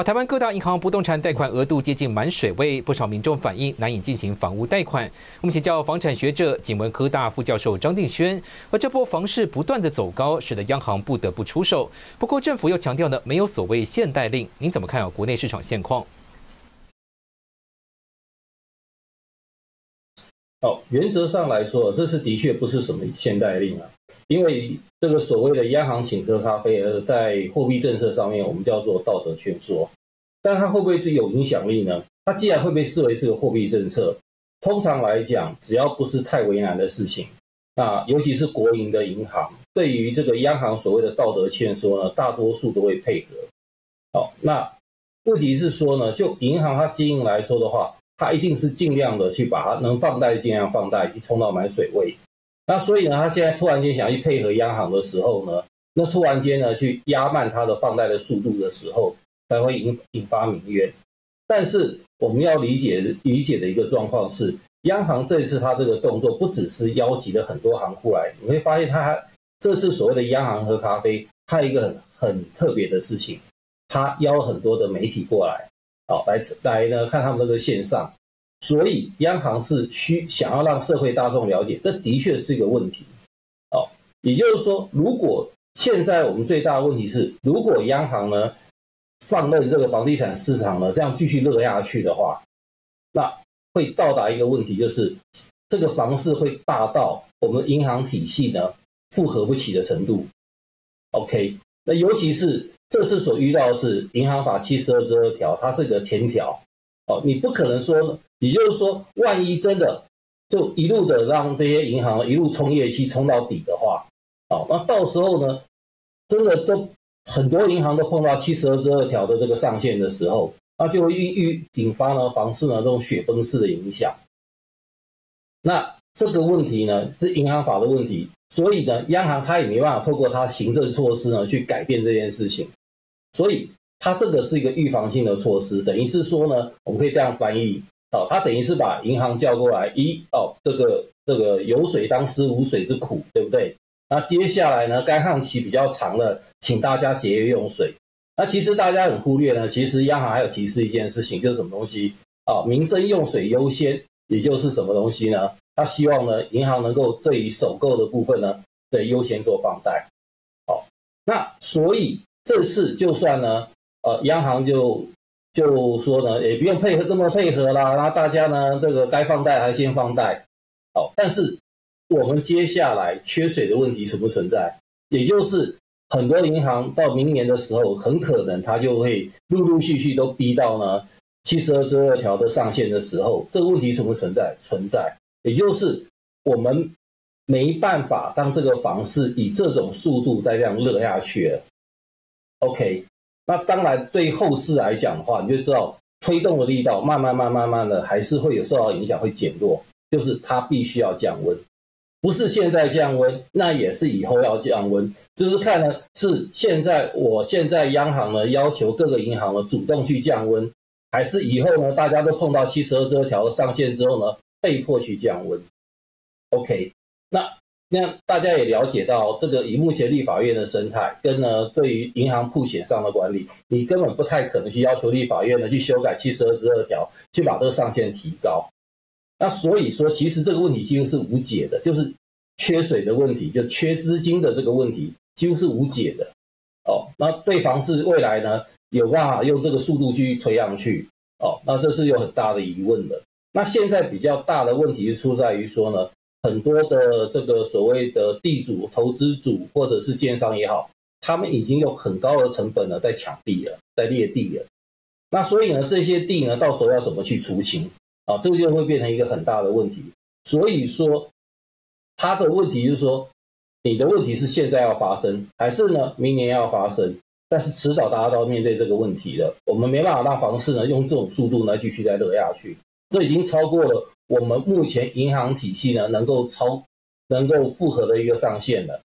好，台湾各大银行不动产贷款额度接近满水位，不少民众反映难以进行房屋贷款。目前叫房产学者、景文科大副教授张定轩。而这波房市不断的走高，使得央行不得不出手。不过政府又强调呢，没有所谓限贷令。您怎么看啊？国内市场现况？哦，原则上来说，这是的确不是什么限贷令啊，因为这个所谓的央行请喝咖啡，而在货币政策上面，我们叫做道德劝说。但它会不会最有影响力呢？它既然会被视为这个货币政策，通常来讲，只要不是太为难的事情，那尤其是国营的银行，对于这个央行所谓的道德劝说呢，大多数都会配合。好，那问题是说呢，就银行它经营来说的话。他一定是尽量的去把它能放贷尽量放贷，去冲到满水位。那所以呢，他现在突然间想去配合央行的时候呢，那突然间呢去压慢它的放贷的速度的时候，才会引引发民怨。但是我们要理解理解的一个状况是，央行这一次它这个动作不只是邀集了很多行库来，你会发现它这次所谓的央行喝咖啡，它有一个很很特别的事情，它邀很多的媒体过来。好，来来呢，看他们那个线上，所以央行是需想要让社会大众了解，这的确是一个问题。哦，也就是说，如果现在我们最大的问题是，如果央行呢放任这个房地产市场呢这样继续热下去的话，那会到达一个问题，就是这个房市会大到我们银行体系呢负荷不起的程度。OK，那尤其是。这次所遇到的是银行法七十二十二条，它是个天条哦，你不可能说，也就是说，万一真的就一路的让这些银行一路冲业绩冲到底的话，哦，那到时候呢，真的都很多银行都碰到七十二十二条的这个上限的时候，那就会预预引发呢房市呢这种雪崩式的影响。那这个问题呢是银行法的问题，所以呢，央行它也没办法透过它行政措施呢去改变这件事情。所以它这个是一个预防性的措施，等于是说呢，我们可以这样翻译，哦，它等于是把银行叫过来，一哦，这个这个有水当思无水之苦，对不对？那接下来呢，干旱期比较长了，请大家节约用水。那其实大家很忽略呢，其实央行还有提示一件事情，就是什么东西哦？民生用水优先，也就是什么东西呢？他希望呢，银行能够这一首购的部分呢，对优先做放贷。好，那所以。这次就算呢，呃，央行就就说呢，也不用配合这么配合啦，那大家呢，这个该放贷还先放贷，好，但是我们接下来缺水的问题存不存在？也就是很多银行到明年的时候，很可能它就会陆陆续续都逼到呢七十二之二条的上限的时候，这个问题存不存在？存在，也就是我们没办法当这个房市以这种速度再这样热下去了。OK，那当然对后市来讲的话，你就知道推动的力道慢慢、慢、慢慢的还是会有受到影响，会减弱。就是它必须要降温，不是现在降温，那也是以后要降温。就是看呢，是现在我现在央行呢要求各个银行呢主动去降温，还是以后呢大家都碰到七十二这条上限之后呢被迫去降温？OK，那。那大家也了解到，这个以目前立法院的生态，跟呢对于银行铺险上的管理，你根本不太可能去要求立法院呢去修改七十二十二条，去把这个上限提高。那所以说，其实这个问题几乎是无解的，就是缺水的问题，就缺资金的这个问题，几乎是无解的。哦，那对房市未来呢，有办法用这个速度去推上去？哦，那这是有很大的疑问的。那现在比较大的问题就出在于说呢。很多的这个所谓的地主、投资主或者是建商也好，他们已经有很高的成本了，在抢地了，在裂地了。那所以呢，这些地呢，到时候要怎么去除清啊？这个就会变成一个很大的问题。所以说，他的问题就是说，你的问题是现在要发生，还是呢明年要发生？但是迟早大家都要面对这个问题的。我们没办法让房市呢用这种速度呢继续再热下去，这已经超过了。我们目前银行体系呢，能够超能够复合的一个上限了。